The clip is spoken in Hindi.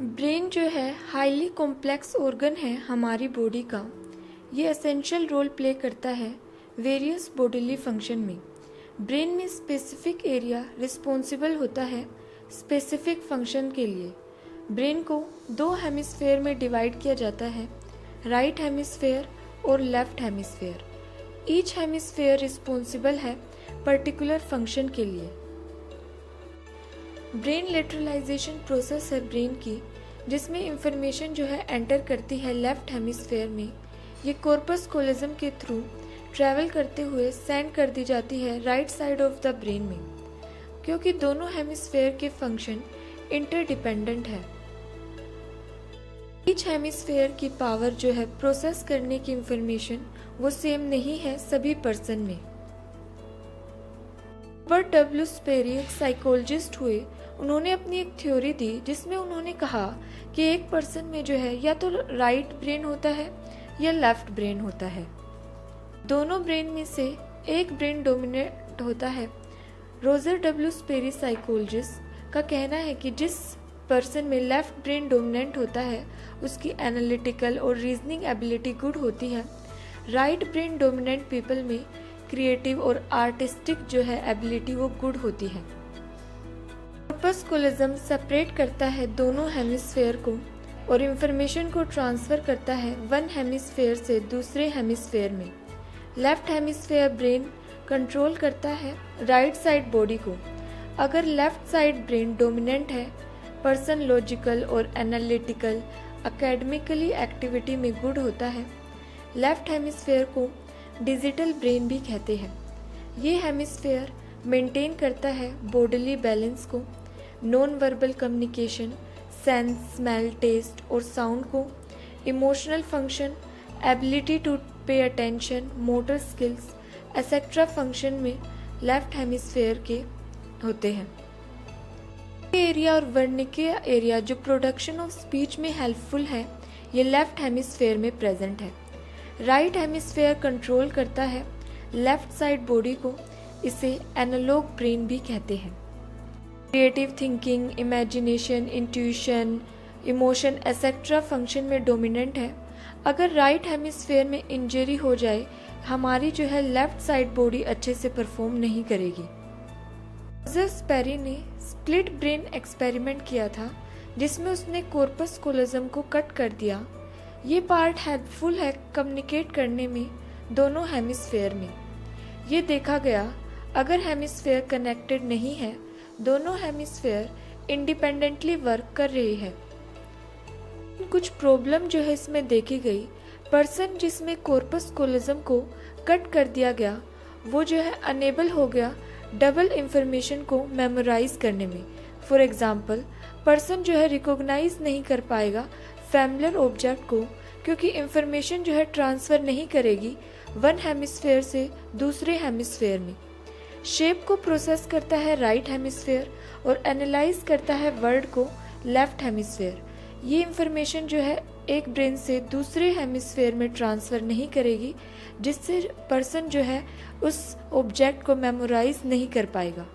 ब्रेन जो है हाईली कॉम्प्लेक्स ऑर्गन है हमारी बॉडी का। ये असेंशियल रोल प्ले करता है वेरियस बॉडीली फ़ंक्शन में। ब्रेन में स्पेसिफिक एरिया रिस्पॉन्सिबल होता है स्पेसिफिक फ़ंक्शन के लिए। ब्रेन को दो हेमिस्फेयर में डिवाइड किया जाता है राइट हेमिस्फेयर और left hemisphere each hemisphere responsible है पर्टिकुलर फ़ंक्शन के लिए। ब्रेन लेटरलाइजेशन प्रोसेस है ब्रेन की, जिसमें इंफॉर्मेशन जो है एंटर करती है लेफ़्ट हेमिस्फेयर में। ये कॉर्पस कोलिज्म के थ्रू ट्रैवल करते हुए सेंड कर दी जाती है right side of the brain में। क्योंकि दोनों हेमिस्फेयर के फ़ंक्शन इंटरडिपेंडेंट है। ईच हेमिस्फेयर की पावर जो है प्रोसेस करने की इंफॉर्मेशन वो सेम नहीं है सभी पर्सन में। रॉबर्ट डब्ल्यू स्पेरी एक साइकोलॉजिस्ट हुए, उन्होंने अपनी एक थ्योरी दी, जिसमें उन्होंने कहा कि एक पर्सन में जो है, या तो राइट ब्रेन होता है, या लेफ़्ट ब्रेन होता है। दोनों ब्रेन में से एक ब्रेन डोमिनेट होता है। रोजर डब्ल्यू स्पेरी साइकोलॉजिस्ट का कहना है कि जिस पर्सन में लेफ़्ट ब्रेन डोमिनेंट होता है, उसकी एनालिटिकल और रीजनिंग एबिलिटी गुड होती है। राइट ब्रेन डोमिनेंट पीपल में क्रिएटिव और आर्टिस्टिक जो है एबिलिटी वो गुड होती है। कोलिज्म सेपरेट करता है दोनों हेमिस्फेयर को और इंफॉर्मेशन को ट्रांसफ़र करता है वन हेमिस्फेयर से दूसरे हेमिस्फेयर में। लेफ़्ट हेमिस्फेयर ब्रेन कंट्रोल करता है राइट साइड बॉडी को। अगर लेफ़्ट साइड ब्रेन डोमिनेंट है पर्सन लॉजिकल और एनालिटिकल अकेडमिकली एक्टिविटी में गुड होता है। लेफ़्ट हेमिस्फेयर को डिजिटल ब्रेन भी कहते हैं। ये हेमिस्फेयर मेंटेन करता है बॉडली बैलेंस को non verbal communication sense smell taste और साउंड को emotional function ability to pay attention motor skills etcetera function में लेफ़्ट हेमिस्फेयर के होते हैं। एरिया और वर्णिकीय एरिया जो प्रोडक्शन ऑफ़ स्पीच में हेल्पफुल है, ये लेफ़्ट हेमिस्फेयर में प्रेजेंट है। राइट हेमिस्फेयर कंट्रोल करता है लेफ़्ट साइड बॉडी को, इसे एनालॉग ब्रेन भी कहते हैं। Creative thinking, imagination, intuition, emotion etcetera function में डोमिनेंट है। अगर राइट हेमिस्फेयर में इंजरी हो जाए, हमारी जो है लेफ़्ट साइड बॉडी अच्छे से परफॉर्म नहीं करेगी। पेरी ने स्प्लिट ब्रेन एक्सपेरिमेंट किया था, जिसमें उसने कॉर्पस कोलिज्म को कट कर दिया। ये पार्ट हेल्पफुल है कम्युनिकेट करने में, दोनों हेमिस्फेयर में। ये देखा गया, अगर हेमिस्फेयर कनेक्टेड नहीं है, दोनों हेमिस्फेयर इंडिपेंडेंटली वर्क कर रही है। कुछ प्रॉब्लम जो है इसमें देखी गई। पर्सन जिसमें कॉर्पस कोलिज्म को कट कर दिया गया, वो जो है अनेबल हो गया डबल इंफॉर्मेशन को मेमोराइज करने में। फॉर एग्ज़ाम्पल पर्सन जो है रिकॉग्नाइज नहीं कर पाएगा फैमिलियर ऑब्जेक्ट को, क्योंकि इंफॉर्मेशन जो है ट्रांसफ़र नहीं करेगी वन हेमिस्फेयर से दूसरे हेमिस्फेयर में। शेप को प्रोसेस करता है राइट हेमिस्फेयर और एनालाइज करता है वर्ड को लेफ़्ट हेमिस्फेयर ये इंफॉर्मेशन जो है एक ब्रेन से दूसरे हेमिस्फेयर में ट्रांसफ़र नहीं करेगी, जिससे पर्सन जो है उस ऑब्जेक्ट को मेमोराइज नहीं कर पाएगा।